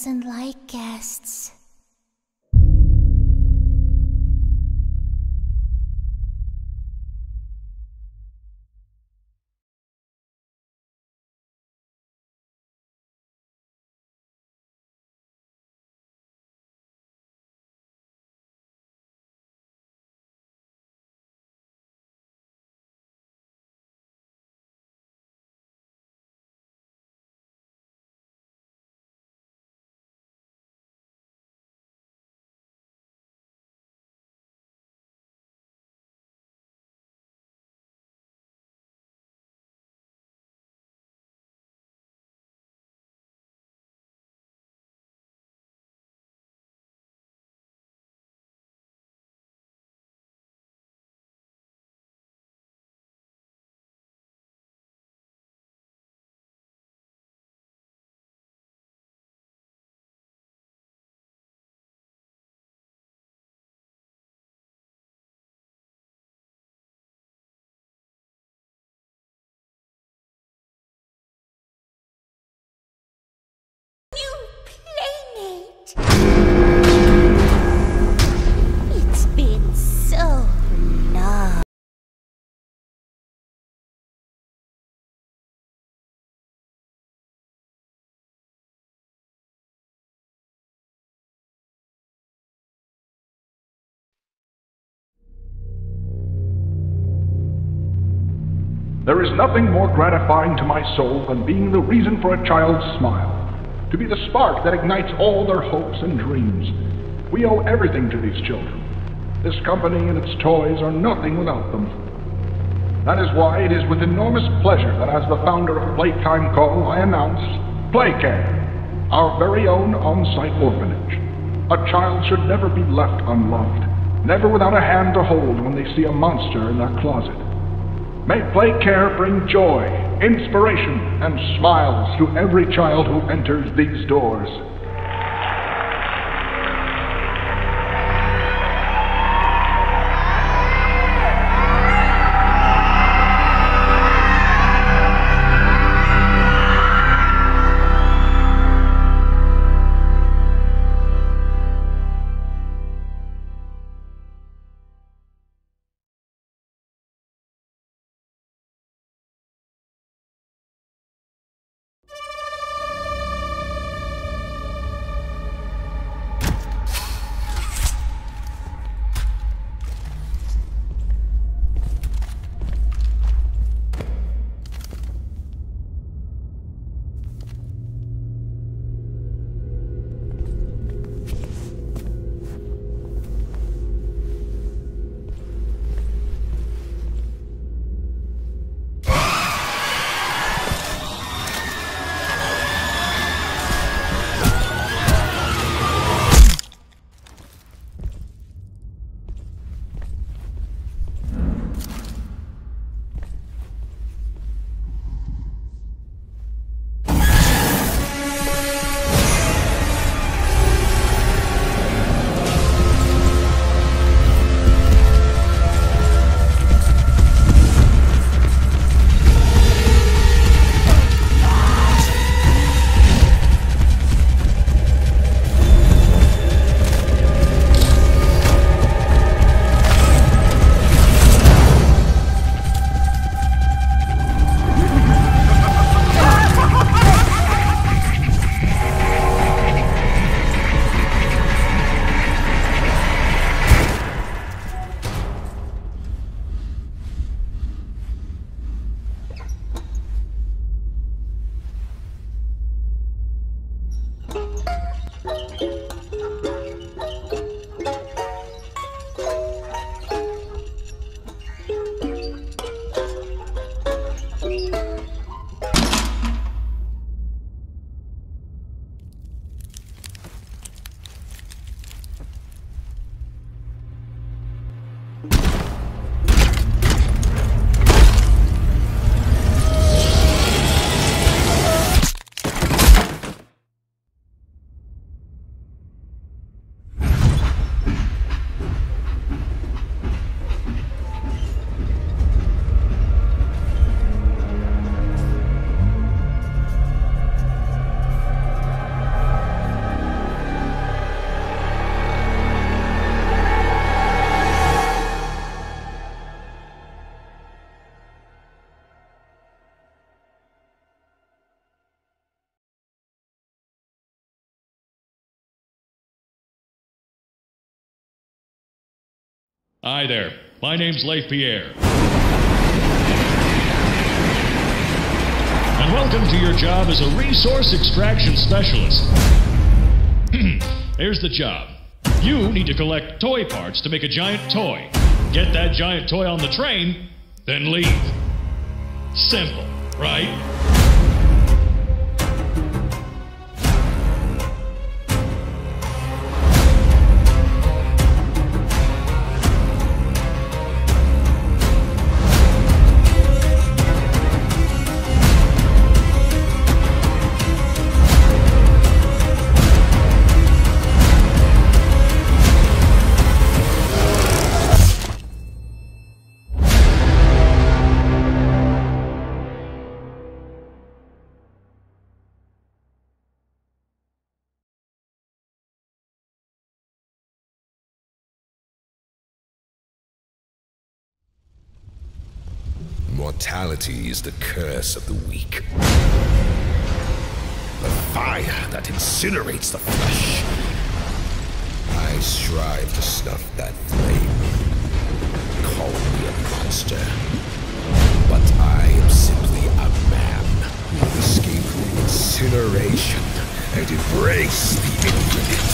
doesn't like guests. There is nothing more gratifying to my soul than being the reason for a child's smile, to be the spark that ignites all their hopes and dreams. We owe everything to these children. This company and its toys are nothing without them. That is why it is with enormous pleasure that as the founder of Playtime Co. I announce Playcare, our very own on-site orphanage. A child should never be left unloved, never without a hand to hold when they see a monster in their closet. May play care bring joy, inspiration, and smiles to every child who enters these doors. Hi there. My name's Leith Pierre. And welcome to your job as a resource extraction specialist. Here's the job. You need to collect toy parts to make a giant toy. Get that giant toy on the train, then leave. Simple, right? Mortality is the curse of the weak. The fire that incinerates the flesh. I strive to snuff that flame. Call me a monster. But I am simply a man who will escape incineration and embrace the infinite.